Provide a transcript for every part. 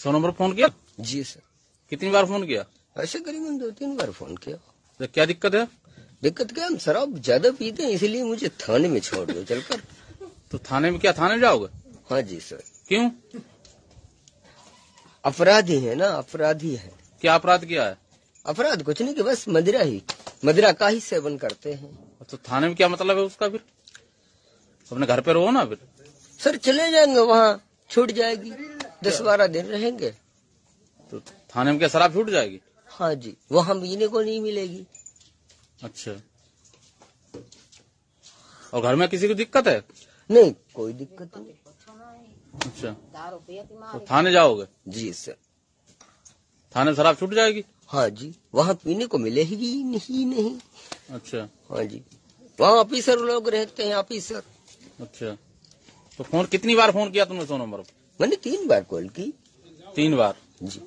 सौ number phone किया? जी सर। कितनी बार फ़ोन किया? ऐसे करीबन दो तीन बार फ़ोन किया। तो क्या दिक्कत है? दिक्कत क्या हम शराब ज़्यादा पीते हैं इसलिए मुझे थाने में छोड़ दो चलकर। तो थाने में क्या थाने जाओगे? हाँ जी सर। क्यों? अपराधी है ना अपराधी है। क्या अपराध किया है? अपराध कुछ नहीं कि बस मदिरा ही मदिरा का ही सेवन करते हैं। तो थाने में क्या मतलब है उसका फिर? अपने घर पे रहो ना फिर। सर चले जाएँगे वहाँ छूट जाएगी। दस बारह दिन रहेंगे। तो थाने में क्या शराब छूट जाएगी? हाँ जी वहाँ पीने को नहीं मिलेगी। अच्छा। और घर में किसी को दिक्कत है? नहीं कोई दिक्कत नहीं। अच्छा। तो थाने जाओगे? जी सर। थाने में शराब छूट जाएगी? हाँ जी वहाँ पीने को मिलेगी नहीं नहीं। अच्छा। हाँ जी। वहाँ ऑफिसर लोग रहते हैं ऑफिसर। अच्छा। तो फ़ोन कितनी बार फ़ोन किया तुमने सौ नंबर पर? मैंने तीन बार कॉल की। तीन बार? जी।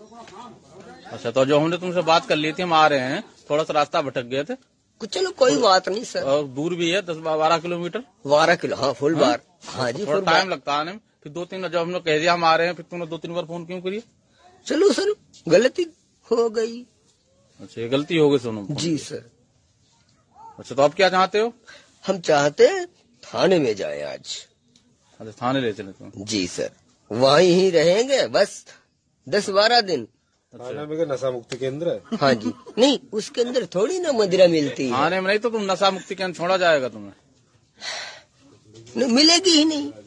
अच्छा तो जो हमने तुमसे बात कर ली थी हम आ रहे हैं। थोड़ा सा रास्ता भटक गए थे। कुछ चलो कोई बात नहीं सर। और दूर भी है दस बारह किलोमीटर? बारह किलो हाँ फुल हाँ? बार। हाँ जी थोड़ा टाइम लगता है आने में। फिर दो तीन जब हम लोग कह दिया हम आ रहे हैं फिर तुमने दो तीन बार फ़ोन क्यों करिए चलो सर गलती हो गई। अच्छा गलती हो गई सोनू। जी सर। अच्छा तो आप क्या चाहते हो? हम चाहते थाने में जाए आज। अच्छा थाने ले चले तुम। जी सर। वहीं ही रहेंगे बस दस बारह दिन। थाना नशा मुक्ति केंद्र है? हाँ जी। नहीं उसके अंदर थोड़ी ना मदिरा मिलती है। आने में नहीं तो तुम नशा मुक्ति केंद्र छोड़ा जाएगा तुम्हें। नहीं, मिलेगी ही नहीं। अच्छा